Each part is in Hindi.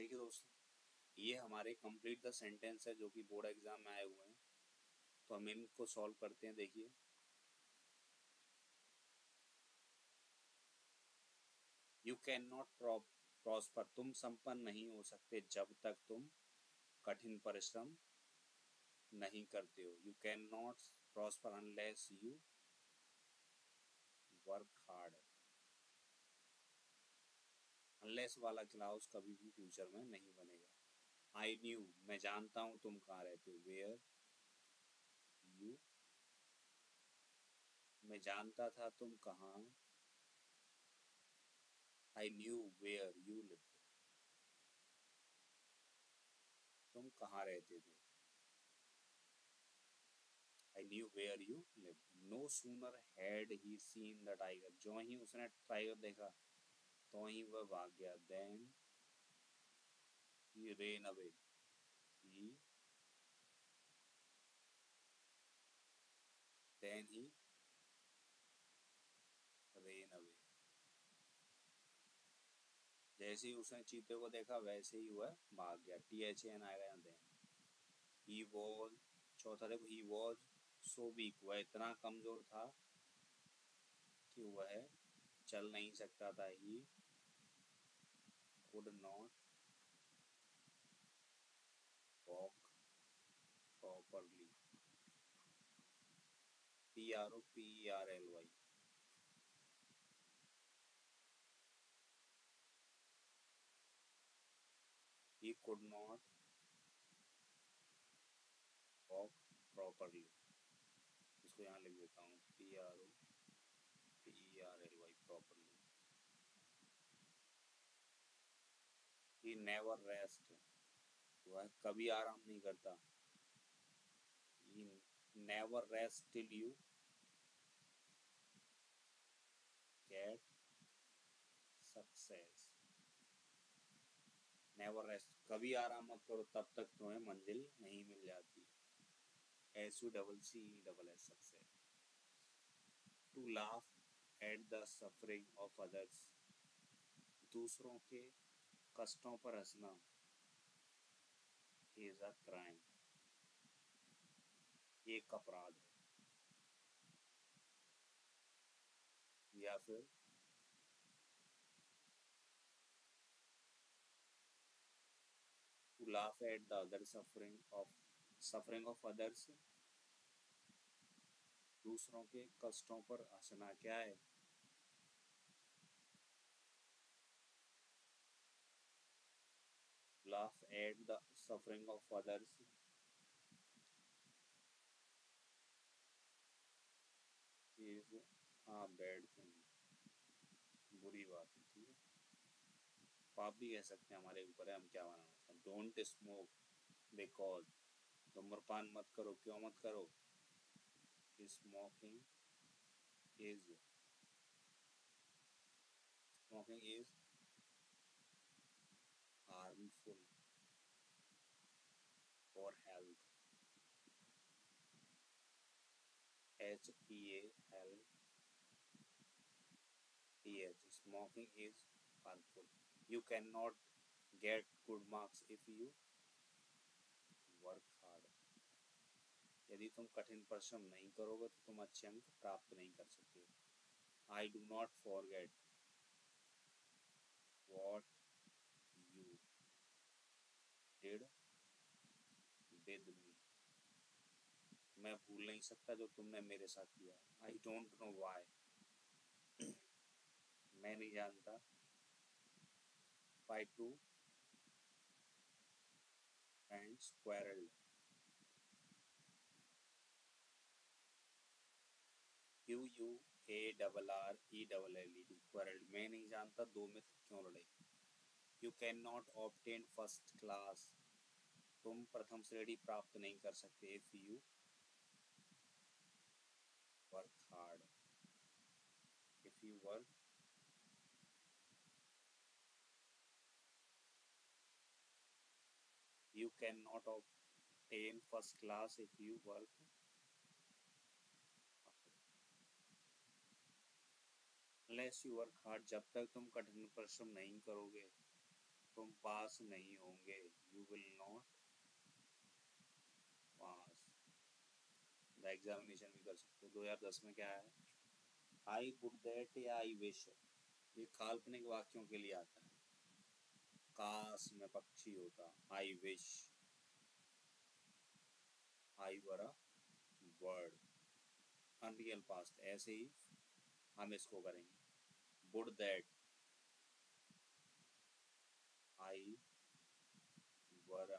देखिए दोस्तों, ये हमारे कंप्लीट द सेंटेंस है जो कि बोर्ड एग्ज़ाम में आए हुए हैं। तो हम इनको सॉल्व करते हैं, देखिए। यू कैन नॉट प्रॉस्पर तुम संपन्न नहीं हो सकते जब तक तुम कठिन परिश्रम नहीं करते हो। You can not prosper unless you work hard unless वाला क्लाउस कभी भी फ्यूचर में नहीं बनेगा। आई न्यू मैं जानता हूँ तुम कहाँ रहते हो। वेयर यू मैं जानता था तुम कहाँ I knew where you live तुम कहाँ रहते थे? I knew where you live no sooner had he seen the tiger जो ही उसने टाइगर देखा तो ही वह भाग गया then he ran away he then he ran away जैसे ही उसने चीते को देखा, वैसे ही वह भाग गया। टी एच एन आएगा देन। ही वॉज़ चौथा देखो ही वॉज़ सो वीक वह इतना कमज़ोर था कि वह चल नहीं सकता था। He could not walk properly P R O P R L Y he could not. Walk properly. इसको यहाँ लिख देता हूँ. P R O P R L Y properly he never rest वह कभी आराम नहीं करता। He never rest till you get success never rest कभी आराम मत करो, तब तक तुम्हें मंजिल नहीं मिल जाती। S U double C double S success to laugh at the suffering of others दूसरों के कष्टों पर हंसना। Is a crime. एक अपराध है। या फिर laugh at the other suffering of suffering of others दूसरों के कष्टों पर हंसना क्या है? Laugh at the suffering of others. Is a bad thing बुरी बात है, ठीक है? पाप भी कह सकते हैं हमारे ऊपर है, हम क्या बनाना डोंट स्मोक बिकॉज़ धूम्रपान मत करो, क्यों मत करो? Smoking is smoking is H E A L T H smoking is harmful you cannot get good marks if you work hard यदि तुम कठिन परिश्रम नहीं करोगे तो तुम अच्छे अंक प्राप्त नहीं कर सकते I do not forget what you did with me मैं भूल नहीं सकता जो तुमने मेरे साथ किया आई डोंट नो वाई मैं नहीं जानता। By two and squirrel. Q, U A double R E double L E D squirrel मैं नहीं जानता दो में क्यों लड़े। You can not obtain first class तुम प्रथम श्रेणी प्राप्त नहीं कर सकते। If you work hard you cannot obtain first class if you work. Unless you work hard, जब तक तुम कठिन परिश्रम नहीं करोगे, तुम पास नहीं होंगे. You will not pass the examination भी कर सकते हो. 2010 में क्या है? आई वुड दैट या आई विश, ये काल्पनिक वाक्यों के लिए आता है। काश में पक्षी होता, I wish. I were word unreal past ऐसे ही हम इसको करेंगे। Would that I were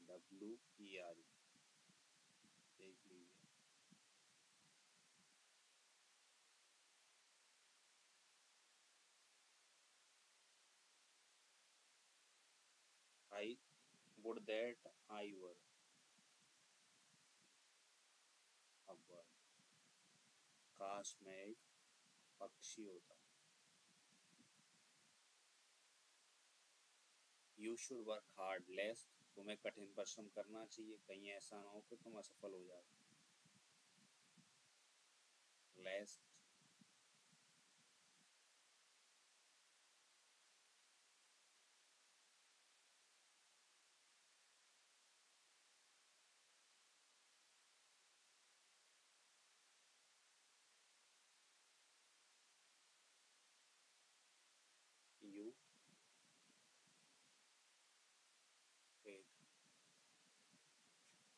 W E R Would that I were a bird. काश में एक पक्षी होता। You should work hard less तुम्हें कठिन परिश्रम करना चाहिए। कहीं ऐसा ना हो कि तुम असफल हो जाओ। Lest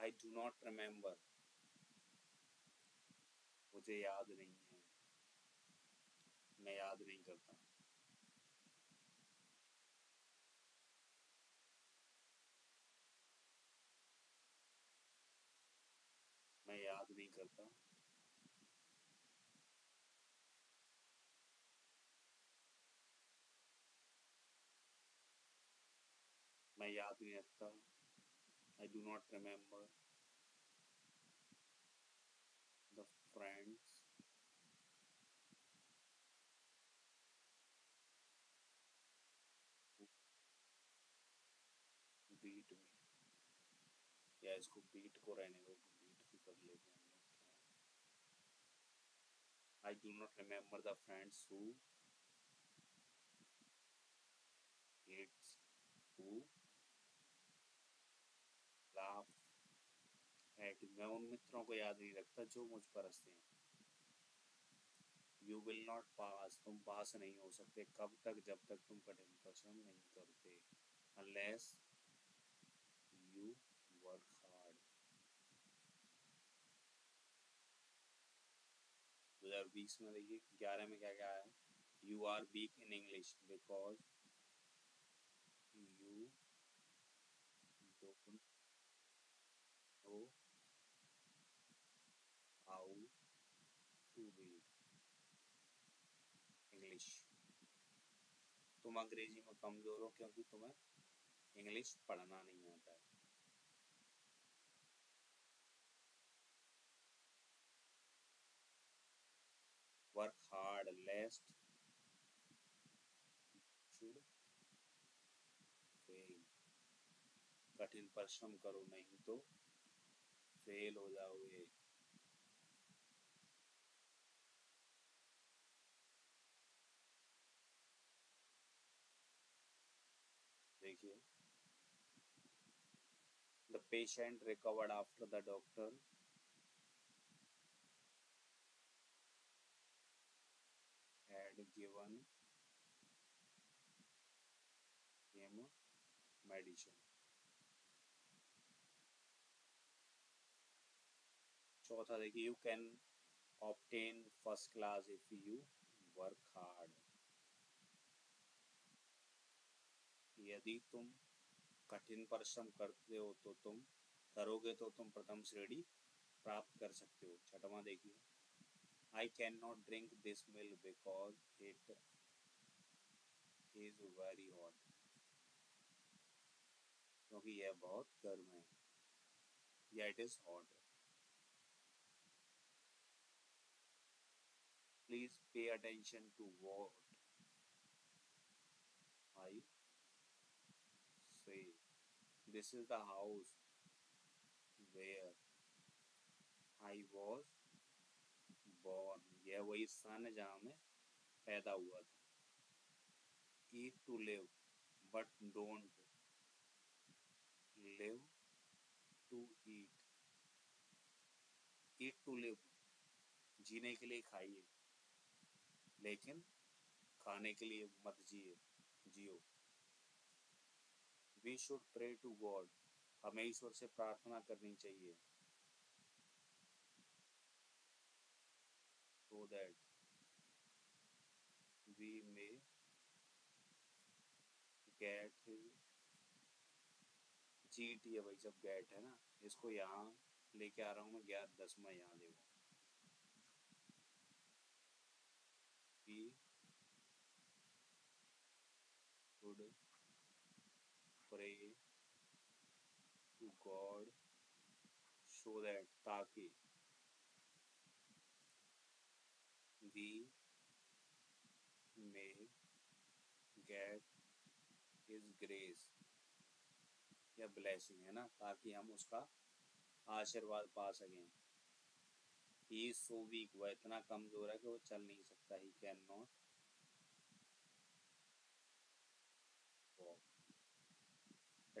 I do not remember मुझे याद नहीं है। मैं याद नहीं करता। मैं याद नहीं करता। मैं याद नहीं रखता। I do not remember the friends beat me या इसको बीट को रहने दो बीट भी कर लेते हैं हम लोग I do not remember the friends who hates who At मैं उन मित्रों को याद नहीं रखता जो मुझ पर हँसते हैं। यू विल नॉट पास तुम पास नहीं हो सकते, कब तक, जब तक तुम कठिन परिश्रम नहीं करते, unless you work hard. 2020 में देखिए 11 में क्या क्या है you are weak in English because you don't know how to read English तुम अंग्रेज़ी में कमज़ोर हो, क्योंकि तुम्हें इंग्लिश पढ़ना नहीं आता है। वर्क हार्ड फेल कठिन परिश्रम करो, नहीं तो फेल हो जाओगे। देखिए। The patient recovered after the doctor had given him medicine. चौथा देखिए you can obtain first class if you work hard यदि तुम कठिन परिश्रम करते हो तो तुम करोगे तो तुम प्रथम श्रेणी प्राप्त कर सकते हो। छठवा देखिए। I cannot drink this milk because it is very hot. क्योंकि यह बहुत गर्म है। या it is hot please pay attention to what I this is the house where I was born यह वही स्थान है जहाँ मैं पैदा हुआ था। Eat to live but don't live to eat eat to live जीने के लिए खाइए, लेकिन खाने के लिए मत जिए, जियो। We should pray to God हमें ईश्वर से प्रार्थना करनी चाहिए। So that we may get जीट ये भाई जब गेट है ना, इसको यहाँ लेके आ रहा हूँ मैं, ग्यारह दस में यहाँ देखो we should pray to God so that ताकि we may get his grace या ब्लेसिंग है ना? ताकि हम उसका आशीर्वाद पा सकें। ही इज़ सो वीक वह इतना कमज़ोर है कि वो चल नहीं सकता। He can not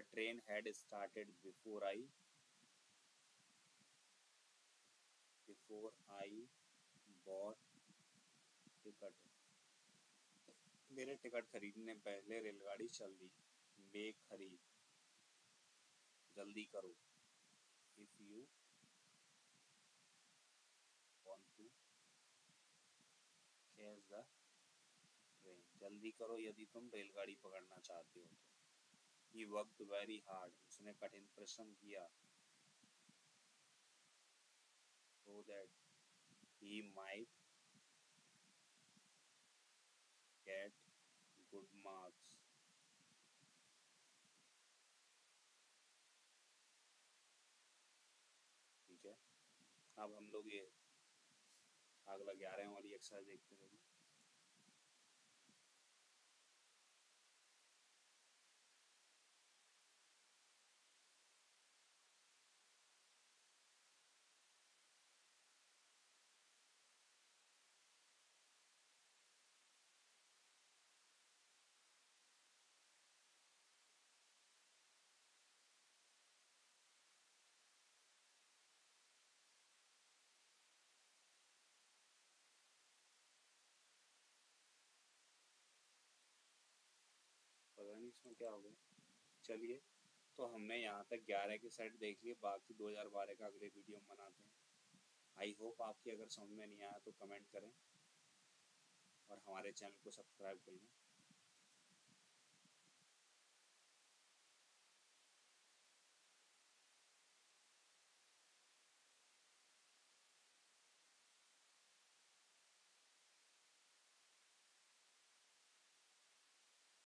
The train had started before I before I bought ticket मेरे टिकट खरीदने पहले रेलगाड़ी चल दी मैं खरीद जल्दी करो if you want to catch the train जल्दी करो यदि तुम रेलगाड़ी पकड़ना चाहते हो तो ही वर्कड वेरी हार्ड उसने कठिन परिश्रम किया। So that he might get good marks. ठीक है? अब हम लोग ये अगला ग्यारह वाली एक्सरसाइज देखते रहेंगे इसमें क्या हो गया? चलिए तो हमने यहाँ तक ग्यारह के सेट देख लिए, बाकी दो हज़ार बारह का अगले वीडियो हम बनाते हैं। आई होप आपकी अगर समझ में नहीं आया तो कमेंट करें और हमारे चैनल को सब्सक्राइब कर लें।